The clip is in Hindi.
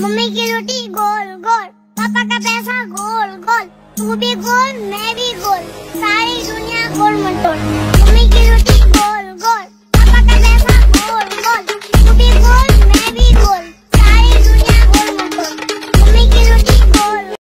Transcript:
मम्मी की रोटी गोल गोल। पापा का पैसा गोल गोल। तू भी गोल, मैं भी गोल। सारी दुनिया गोल मटोल